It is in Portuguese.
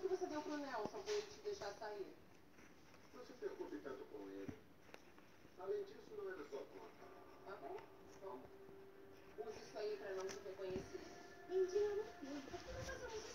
que você deu pro Nelson pra ele te deixar sair? Não se preocupe tanto com ele. Além disso, não é era só conta. Tá bom? Então, use isso aí pra não te reconhecer. Mentira, não. Por que não fazemos isso?